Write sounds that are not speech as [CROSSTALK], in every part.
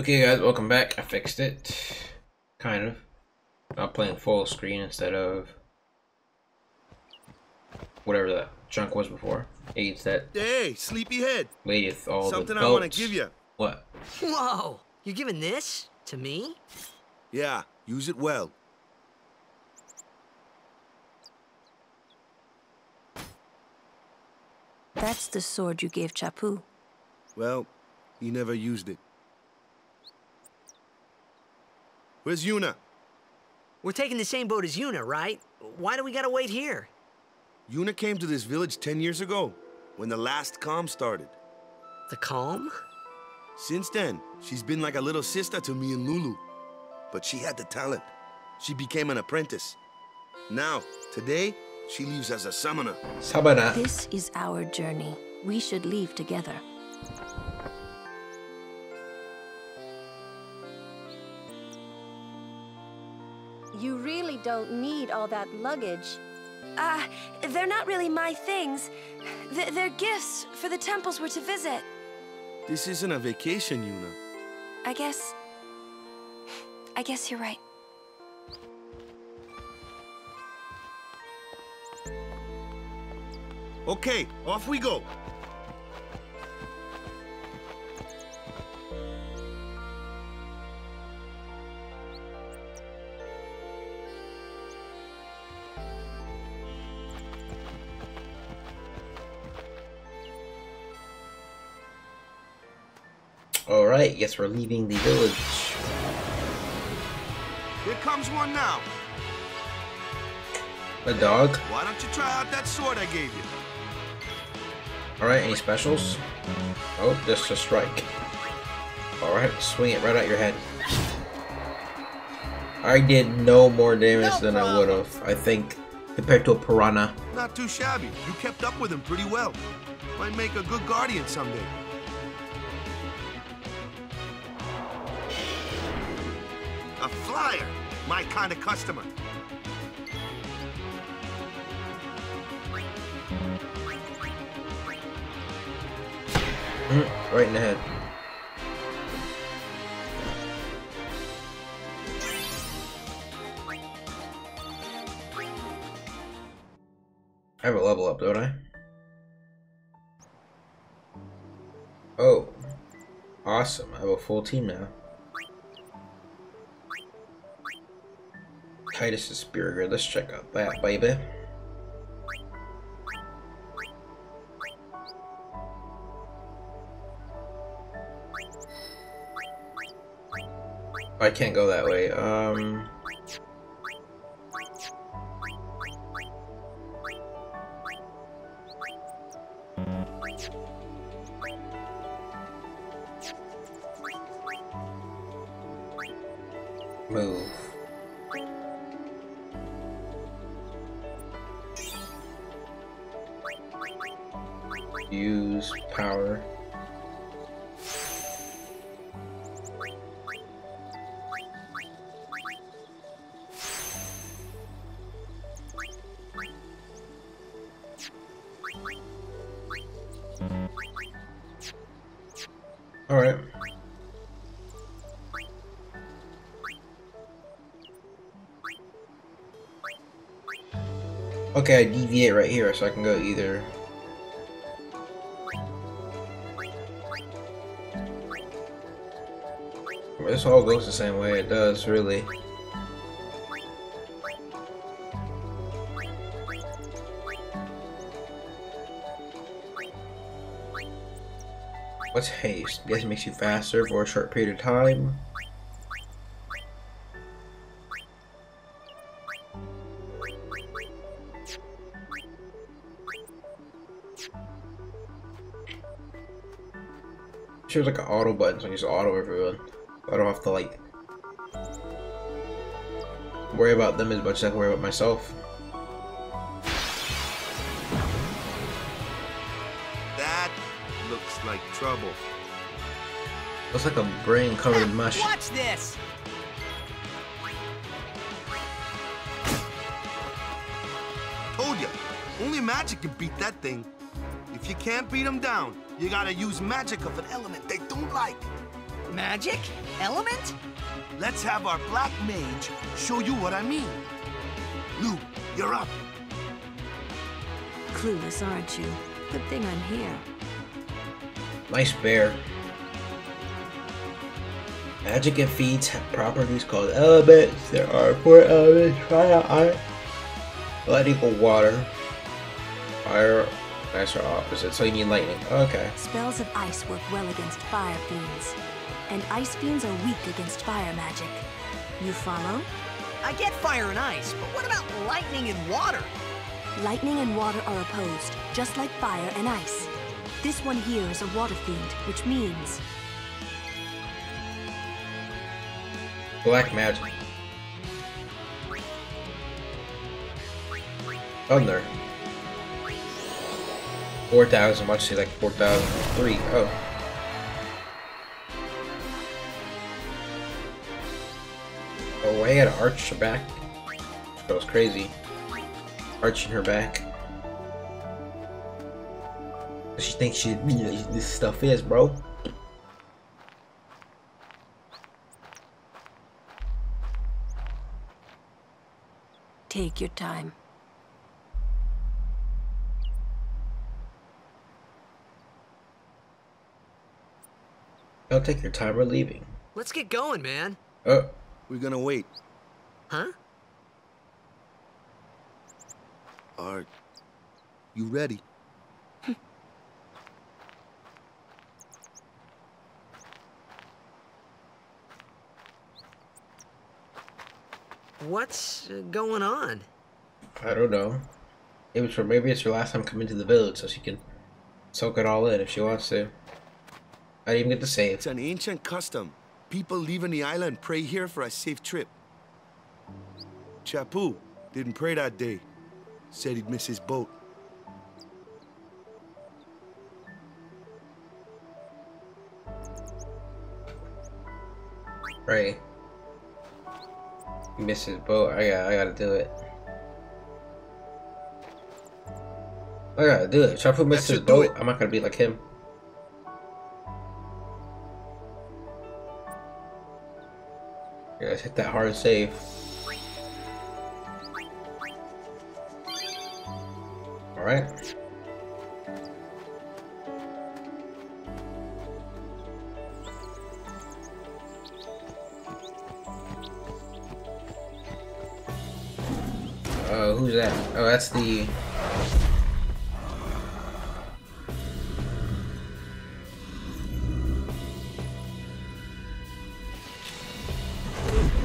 Okay guys, welcome back. I fixed it. Kind of. I'm playing full screen instead of whatever that junk was before. Aids that Hey, sleepyhead. lateth all Something the I want to give you. What? Whoa! You're giving this to me? Yeah, use it well. That's the sword you gave Chappu. Well, he never used it. Where's Yuna? We're taking the same boat as Yuna, right? Why do we gotta wait here? Yuna came to this village 10 years ago, when the last calm started. The calm? Since then, she's been like a little sister to me and Lulu. But she had the talent. She became an apprentice. Now, today, she leaves as a summoner. Sabana. This is our journey. We should leave together. You really don't need all that luggage. Uh, they're not really my things. Th they're gifts for the temples we're to visit. This isn't a vacation, Yuna. I guess. I guess you're right. Okay, off we go. Alright, guess we're leaving the village. Here comes one now. A dog. Why don't you try out that sword I gave you? Alright, any specials? Oh, just a strike. Alright, swing it right at your head. I did no more damage No than I would have, I think, compared to a piranha. Not too shabby. You kept up with him pretty well. Might make a good guardian someday. A flyer. My kind of customer. Mhm, right in the head. I have a level up, don't I? Oh. Awesome. I have a full team now. Tidus Spear Let's check out that, baby. I can't go that way. Um. Move. Use power. Alright. Okay, I deviate right here so I can go either. This all goes the same way it does, really. What's haste? Guess it makes you faster for a short period of time. Shows like an auto button, so I just auto everyone. I don't have to like worry about them as much as I have to worry about myself. That looks like trouble. Looks like a brain covered in mush. Watch this! Told ya, only magic can beat that thing. If you can't beat them down, you gotta use magic of an element they don't like. Magic? Element? Let's have our black mage show you what I mean. Lou, you're up. Clueless, aren't you? Good thing I'm here. Nice bear. Magic and feats have properties called elements. There are four elements. Fire, iron, lead equal water. Fire, ice are opposite. So you need lightning. Okay. Spells of ice work well against fire fiends. And ice fiends are weak against fire magic. You follow? I get fire and ice, but what about lightning and water? Lightning and water are opposed, just like fire and ice. This one here is a water fiend, which means Black magic. Thunder. 4,000, much say like 4,003. Oh. Oh, I gotta arch her back. That was crazy. Arching her back. She thinks she, you this stuff is, bro. take your time. Don't take your time, we're leaving. Let's get going, man. Oh, We're gonna wait. Huh? Are you ready? [LAUGHS] What's uh, going on? I don't know. Maybe it's, maybe it's her last time coming to the village, so she can soak it all in if she wants to. I didn't even get to save. It's an ancient custom. People leaving the island pray here for a safe trip. Chappu didn't pray that day. Said he'd miss his boat. Right. He missed his boat. I got. I gotta do it. I gotta do it. Chappu missed his boat. it. I'm not gonna be like him. That hard save. Alright. Uh, who's that? Oh, that's the...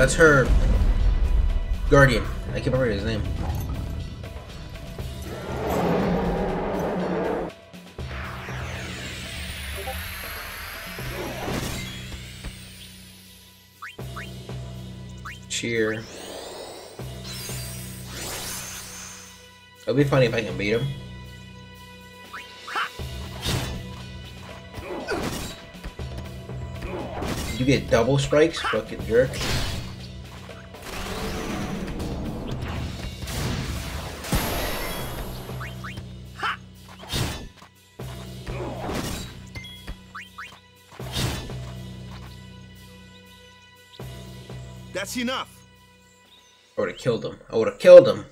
That's her guardian. I can't remember his name. Cheer. It'll be funny if I can beat him. You get double strikes, fucking jerk. That's enough. I would have killed him. I would have killed him.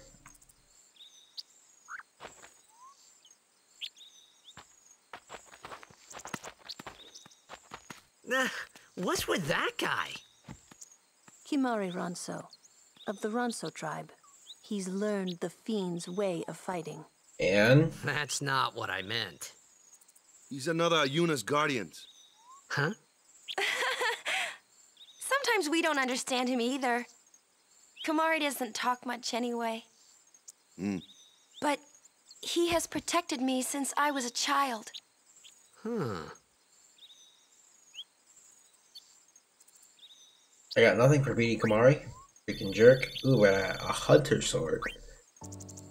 Nah, what's with that guy? Kimahri Ronso, of the Ronso tribe. He's learned the fiend's way of fighting. And That's not what I meant. He's another Ayuna's guardians. Huh? Sometimes we don't understand him either. Kimahri doesn't talk much anyway. Hmm. But he has protected me since I was a child. Huh. I got nothing for beating Kimahri. Freaking jerk. Ooh, but a, a hunter sword. Let's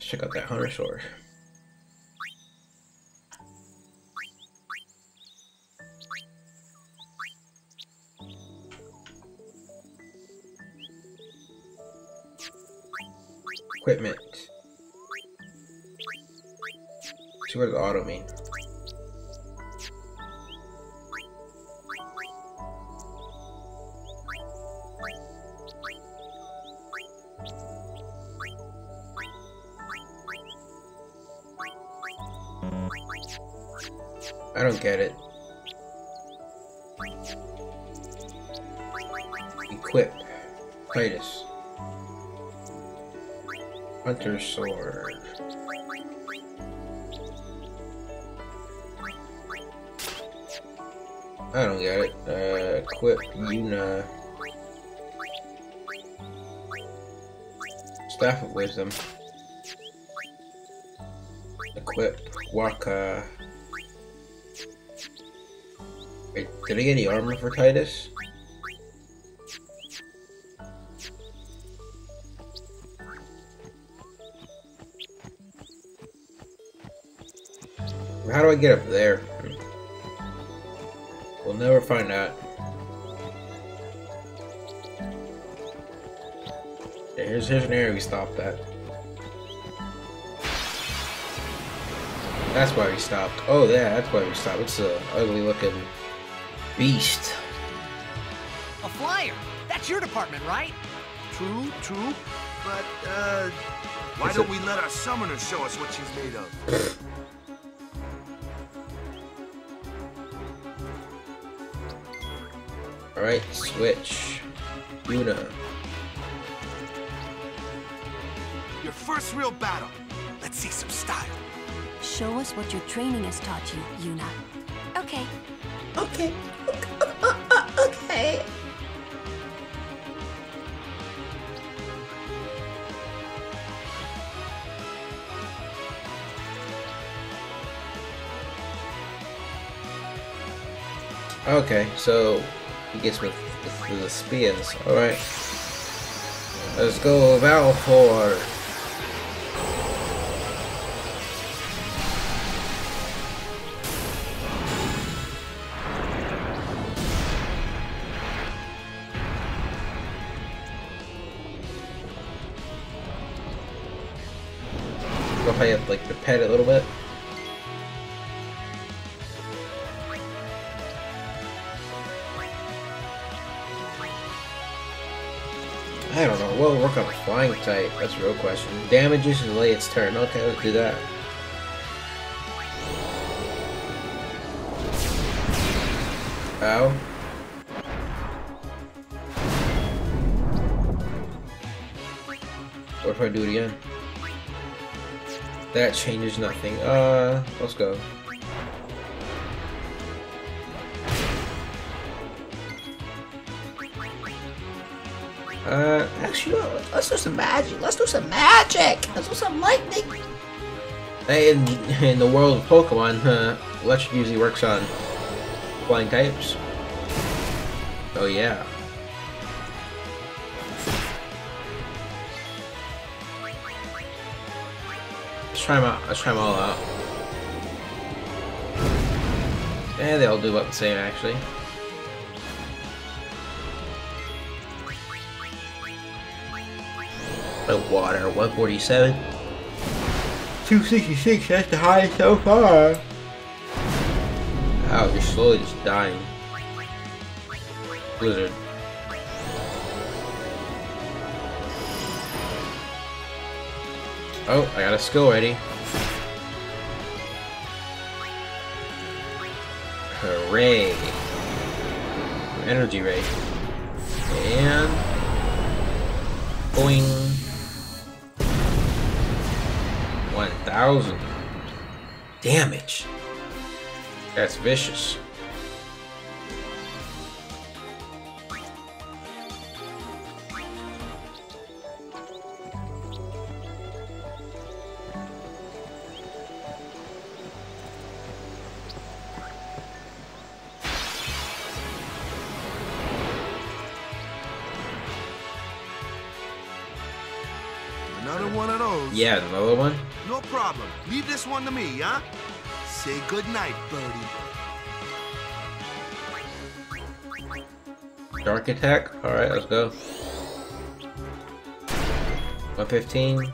check out that hunter sword. equipment. So what does auto mean? I don't get it. Equip. Kratos. Hunter's sword. I don't get it. Uh, equip Yuna. Staff of Wisdom. Equip Wakka. Wait, did I get any armor for Tidus? Do I get up there? We'll never find out. Yeah, here's, here's an area we stopped at. That's why we stopped. Oh yeah, that's why we stopped. It's a ugly looking beast. A flyer. That's your department, right? True, true. But, uh, why It's don't a- we let our summoner show us what she's made of? [LAUGHS] Alright, switch. Yuna. Your first real battle. Let's see some style. Show us what your training has taught you, Yuna. Okay. Okay. Okay. Okay, so he gets with, with the spears. Alright. Let's go, Valefor. Go I have like the pet a little bit. That's a real question. Damages delay its turn. Okay, let's do that. Ow. What if I do it again? That changes nothing. Uh, let's go. Uh, actually, let's do some magic. Let's do some magic. Let's do some lightning. Hey, in, in the world of Pokemon, uh, electric usually works on flying types. Oh yeah. Let's try them out. Let's try them all out. Yeah, they all do about the same actually. But water, 147. 266, that's the highest so far. Wow, you're slowly just dying. Blizzard. Oh, I got a skill ready. Hooray! Energy ray. And boing. 1000 damage. That's vicious. Another one of those. Yeah, another one. No problem. Leave this one to me, huh? Say good night, birdie. Dark attack. All right, let's go. 115. I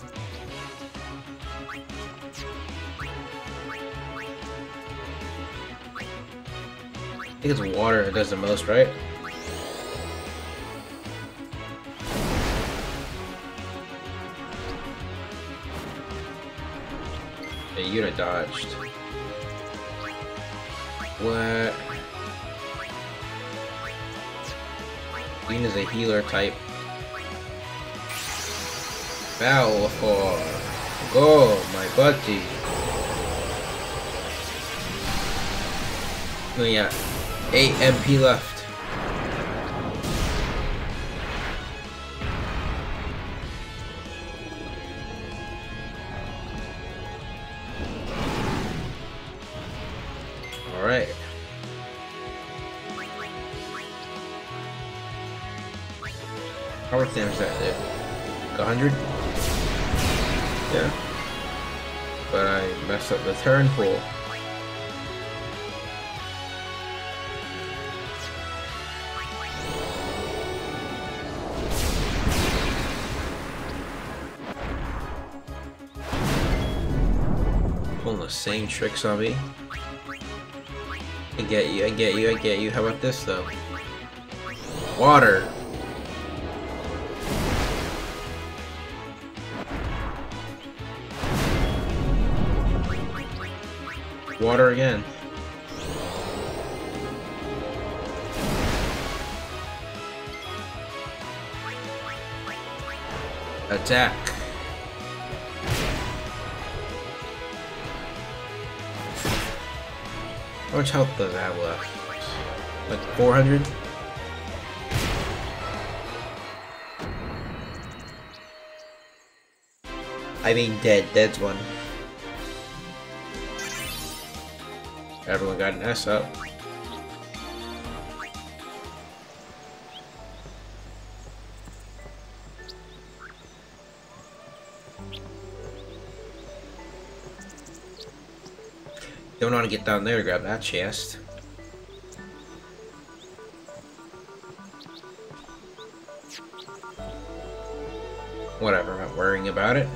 think it's water that does the most, right? Yuna dodged. What? Dean is a healer type. Valefor go, my buddy. Oh yeah, 8 MP left. 100? Yeah. But I messed up the turn pool. Pulling the same tricks on me. I get you, I get you, I get you. How about this though? Water. Water again. Attack. How much health does that have left? Like 400? I mean dead, dead's one. Everyone got an S up. Don't want to get down there to grab that chest. Whatever, I'm not worrying about it.